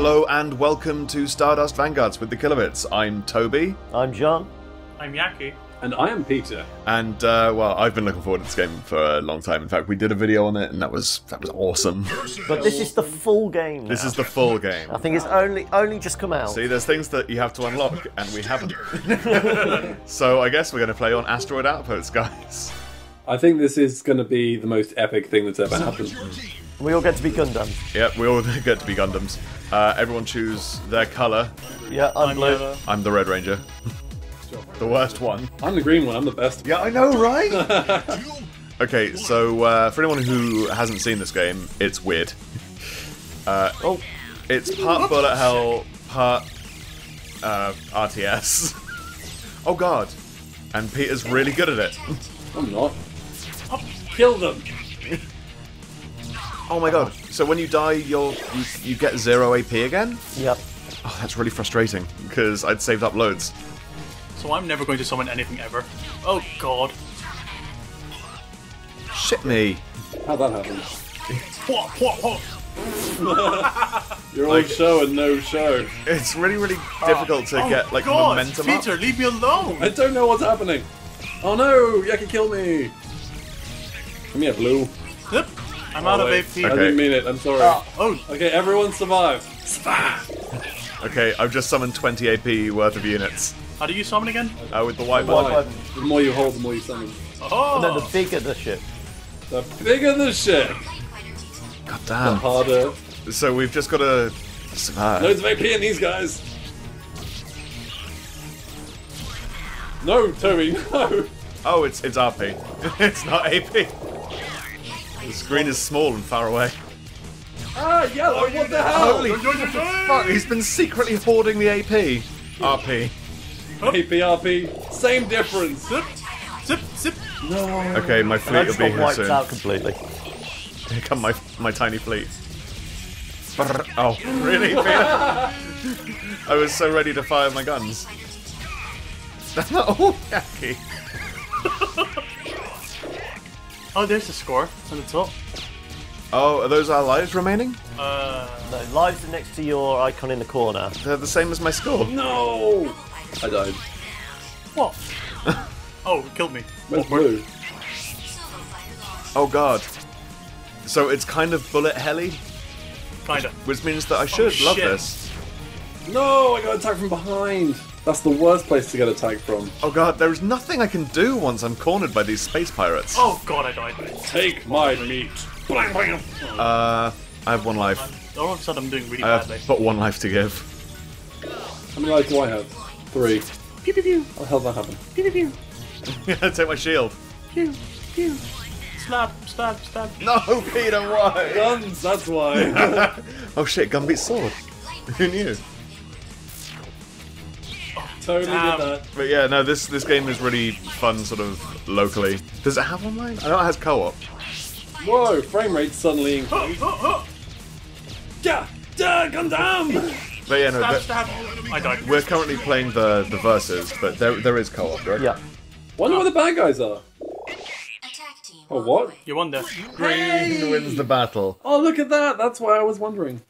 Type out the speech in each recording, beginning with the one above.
Hello and welcome to Stardust Vanguards with the Killer Bits. I'm Toby, I'm Jon. I'm Yacky. And I am Peter. and uh, well, I've been looking forward to this game for a long time. In fact, we did a video on it, and that was that was awesome. But this is the full game now. This is the full game. I think it's only only just come out. See, there's things that you have to unlock, and we haven't. so I guess we're going to play on Asteroid Outposts, guys. I think this is going to be the most epic thing that's ever happened. We all get to be Gundams. Yep, we all get to be Gundams. Uh, everyone choose their color. Yeah, I'm, I'm blue. Yellow. I'm the Red Ranger. the worst one. I'm the green one. I'm the best. Yeah, I know, right? okay, so uh, for anyone who hasn't seen this game, it's weird. Uh, Oh, it's part bullet hell, part uh, RTS. oh god, and Peter's really good at it. I'm not. Kill them. Oh my god! So when you die, you'll you, you get zero AP again? yep. Oh, that's really frustrating because I'd saved up loads. So I'm never going to summon anything ever. Oh god. Shit me. How'd that happen? What? What? What? You're all Like- show and no show. It's really really difficult to Oh, oh get like god. momentum Peter, up. leave me alone. I don't know what's happening. Oh no! Yacky kill me. Come here, Blue. Zip. I'm out Oh, of wait. AP. I didn't mean it. I'm sorry. Oh, Okay, everyone survive. Okay, I've just summoned 20 AP worth of units how do you summon again? uh, with the white White button. button. The more you hold, the more you summon. Oh. And then the bigger the ship. The bigger the shit, God damn. the harder. So we've just got to survive. Loads of AP in these guys. No, Toby, no. Oh, it's it's RP. it's not AP. The screen is small and far away. Ah, yellow. What the hell? Holy fuck! He's been secretly hoarding the AP. RP. APRP, same difference. Zip. Zip. Zip. No. Okay, my fleet will just be got here wiped soon. out completely. Here come my my tiny fleet. Oh, really? I was so ready to fire my guns. That's not oh, Yacky. Oh, there's the score on the top. Oh, are those our lives remaining? Uh. No, lives are next to your icon in the corner. They're the same as my score. No! I died. What? oh, it killed me. Where's blue? Oh god. So it's kind of bullet helly, Kinda. which means that I should love shit. this. No, I got attacked from behind. That's the worst place to get attacked from. Oh god, there is nothing I can do once I'm cornered by these space pirates. Oh god, I died. Take my meat. Blang, blang. Uh, I have one life. All of a sudden, I'm doing really I badly. have but one life to give. How many lives do I have? Three. Pew pew pew. How the hell did that happen? Pew pew pew. Take my shield. Pew pew. Stab. Stab. Stab. No, Peter, why? Guns, that's why. Oh shit, gun beats sword. Who knew? Totally Damn. did that. But yeah, no, this this game is really fun, sort of locally. Does it have online? I know it has co-op. Whoa, frame rate suddenly increased. Yeah, yeah, Gundam! But yeah, no, Stab. Stab. I died. we're currently playing the the verses, but there there is co-op, right? Yeah. Wonder where the bad guys are. Oh, what? You wonder. there. Green wins the battle. Oh, look at that. That's why I was wondering.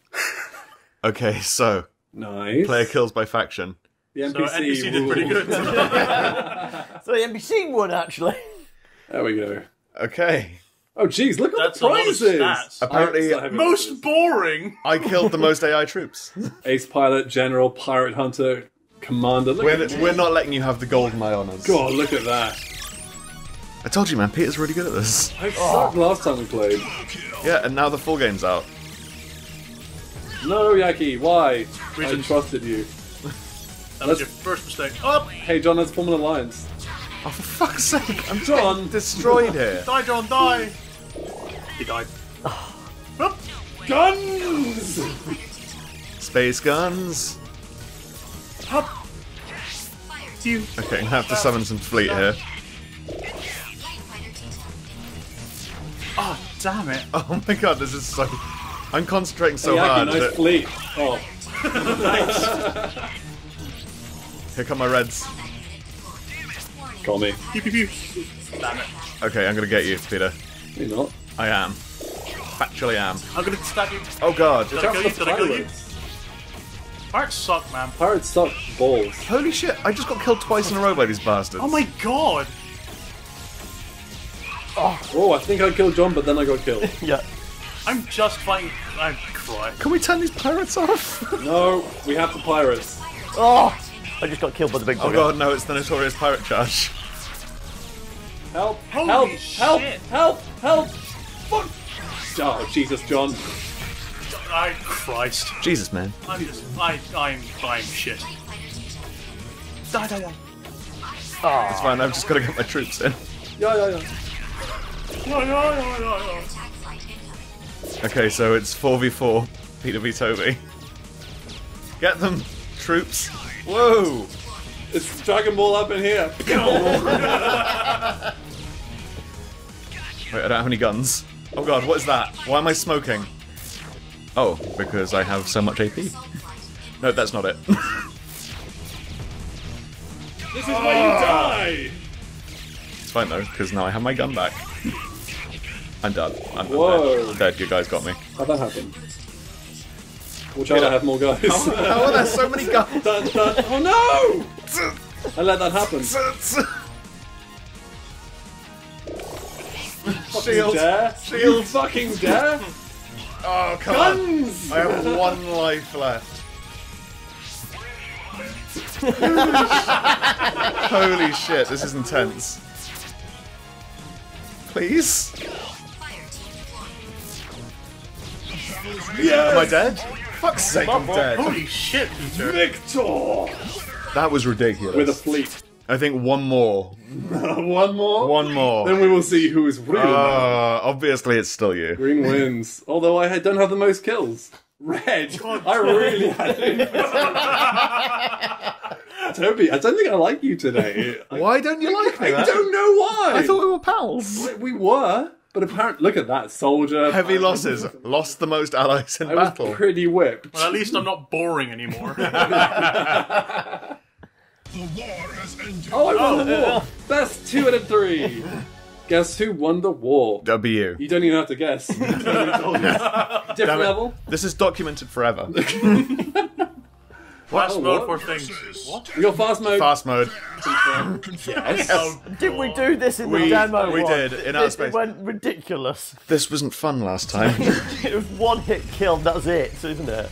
Okay, so Nice. player kills by faction. The So NPC, NPC did pretty good. So the NPC won actually. There we go. Okay. Oh, jeez, look at That's the a lot of prizes. stats. Apparently, I- I- Most boring. I killed the most AI troops. Ace pilot, general, pirate hunter, commander. Look We're, at we're not letting you have the golden eye on us. God, look at that. I told you, man. Peter's really good at this. I sucked last time we played. Yeah, and now the full game's out. No, Yacky, why? We I Reasons. trusted you. That was your first mistake. Up. Hey, Jon, let's form an alliance. Oh, for fuck's sake! I'm Jon, destroyed here. Die, Jon. Die. He died. Oh. Up. guns! Space guns. Up. You. Okay, I'm have to summon some fleet here. Oh, damn it. Oh my god, this is so. I'm concentrating so Yacky, hard. nice that- fleet. Oh, Here come my reds. call me. Pew pew pew. Damn it. Okay, I'm gonna get you, Peter. You're not. I am. Factually am. I'm gonna stab you. Oh god. Did I kill you? Did I kill you? Pirates suck, man. Pirates suck balls. Holy shit, I just got killed twice in a row by these bastards. Oh my god! Oh, I think I killed Jon, but then I got killed. Yeah. I'm just fighting. I cry. Can we turn these pirates off? no, we have the pirates. Oh! I just got killed by the big oh god, no, it's the notorious pirate charge. Help! Holy help! Help! shit. Help! Help! Fuck! Oh, Jesus, Jon. I Christ. Jesus, man. I'm just. I. I'm. I'm shit. Die, die, die. It's fine, I've just got to get my troops in. Yeah, yeah, yeah. Yeah, yeah, yeah, no, no. Attack flight incoming. Okay, so it's 4v4. Peter v Toby. Get them, troops. Whoa! It's Dragon Ball up in here. Wait, I don't have any guns. Oh god, what is that? Why am I smoking? Oh, because I have so much AP. No, that's not it. This is where you ah. die! it's fine though, because now I have my gun back. I'm done. I'm, I'm Whoa. dead. dead. You guys got me. How'd that happen? Watch out, I have more guys. Oh, oh, How are there so many guns? Dun, dun. Oh no! I let that happen. Shield. Dare? Shield. You fucking dare? Oh, come on. I have one life left. Holy shit, this is intense. Please? Am I dead? Fuck's sake, I'm dead. Holy shit, Peter. Victor! That was ridiculous. With a fleet. I think one more. One more? One more. Then we will see who is real. Uh, obviously, it's still you. Green wins. Although I don't have the most kills. Red. I really had it. Toby, I don't think I like you today. I, Why don't you like me? I man? don't know why. I thought we were pals. we were, but apparently, look at that soldier. Heavy losses. Lost the most allies in I was battle. pretty whipped. Well, at least I'm not boring anymore. The war has ended. Oh, I won oh, the war. Best two out of three. Guess who won the war? That'd you. You don't even have to guess. Different Damn it. level. This is documented forever. Fast Oh, mode what? for things. What? We got fast mode. Fast mode. Yes. Oh, Did we do this in We- the demo? we one? did, in it, outer it went ridiculous. This wasn't fun last time. It was one hit kill, that's it, isn't it?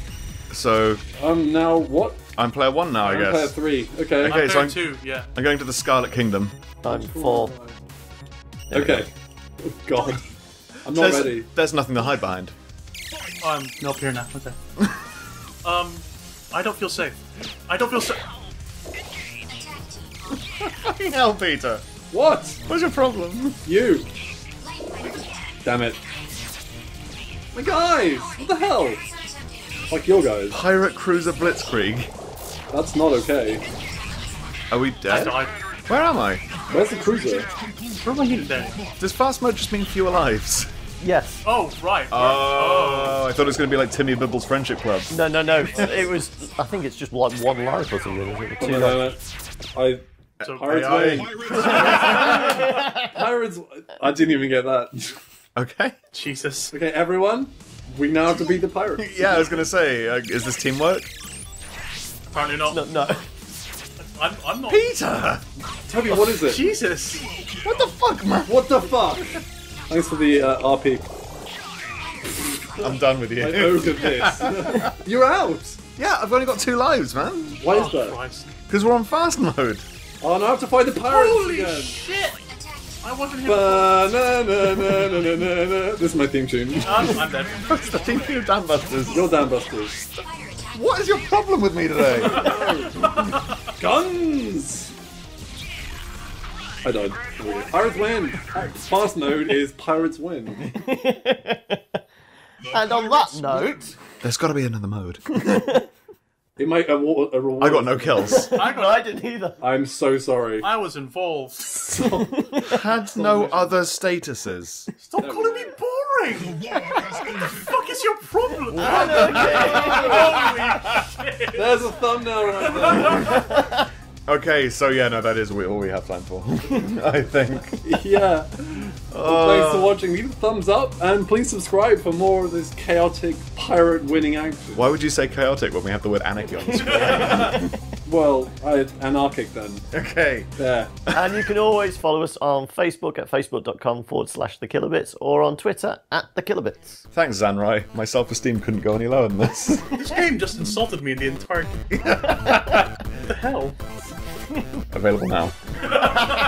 so Um. Now what? I'm player one now, I I'm player three. Okay. Okay. I'm so I'm- two, yeah. I'm going to the Scarlet Kingdom. I'm four. Okay. Oh, God. I'm not There's, ready. there's nothing to hide behind. I'm not here now. Okay. um, I don't feel safe. I don't feel safe. Attack. Fucking hell, Peter. What? What's your problem? You. Damn it. My guys! What the hell? Like your guys. Pirate Cruiser Blitzkrieg. That's not okay. Are we I dead? died. Where am I? Where's the cruiser? Where am I dead? Does fast mode just mean fewer lives? Yes. Oh, right. Oh, I thought it was going to be like Timmy Bibble's Friendship Club. No, no, no. It was. I think it's just like one life or something. Isn't it? Two No, no, lives. no. I. So, Pirates AI. win. Pirates. I didn't even get that. Okay. Jesus. Okay, everyone. We now have to beat the pirates. Yeah, I was going to say, uh, is this teamwork? Apparently not. No, no. I'm, I'm not. Peter! Toby, what is it? Jesus. What the fuck, man? What the fuck? Thanks for the uh, RP. I'm done with I you. owed this. You're out. Yeah, I've only got two lives, man. Why is Oh, that? Because we're on fast mode. Oh, now I have to fight the pirates Holy again. shit! I wasn't here. Ba-na-na-na-na-na-na. This is my theme tune. I'm, I'm dead. What's the team of Dan Busters? You're Dan Busters. What is your problem with me today? Guns! I died. Pirates win! Fast mode is pirates win. And on that note, There's got to be another mode. It might award a reward. I got no kills. I no, got. I didn't either. I'm so sorry. I was involved. Had no other statuses. Stop calling me boring. what the fuck is your problem? Holy shit! There's a thumbnail right there. Okay, so yeah, no, that is we- all we have time for. I think. yeah. Thanks for uh, watching. Leave a thumbs up and please subscribe for more of this chaotic pirate winning action. Why would you say chaotic when we have the word anarchy on the screen? Well, I, anarchic then. okay. There. And you can always follow us on Facebook at facebook.com forward slash the killer bits or on Twitter at the killer bits. Thanks, Zanrai. My self esteem couldn't go any lower than this. This game just insulted me in the entire. what the hell? Available now.